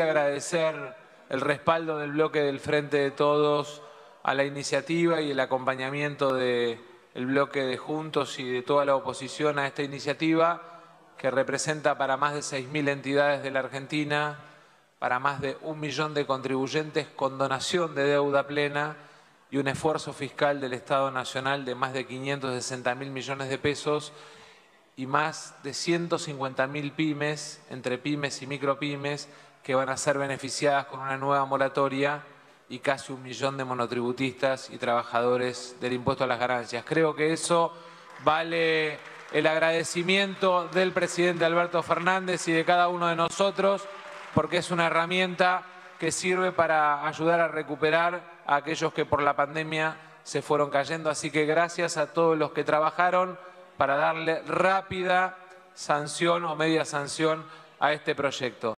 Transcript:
agradecer el respaldo del bloque del Frente de Todos a la iniciativa y el acompañamiento del bloque de Juntos y de toda la oposición a esta iniciativa que representa para más de 6.000 entidades de la Argentina, para más de un millón de contribuyentes con donación de deuda plena y un esfuerzo fiscal del Estado Nacional de más de 560 mil millones de pesos y más de 150 mil pymes, entre pymes y micropymes, que van a ser beneficiadas con una nueva moratoria y casi un millón de monotributistas y trabajadores del impuesto a las ganancias. Creo que eso vale el agradecimiento del presidente Alberto Fernández y de cada uno de nosotros, porque es una herramienta que sirve para ayudar a recuperar a aquellos que por la pandemia se fueron cayendo. Así que gracias a todos los que trabajaron para darle rápida sanción o media sanción a este proyecto.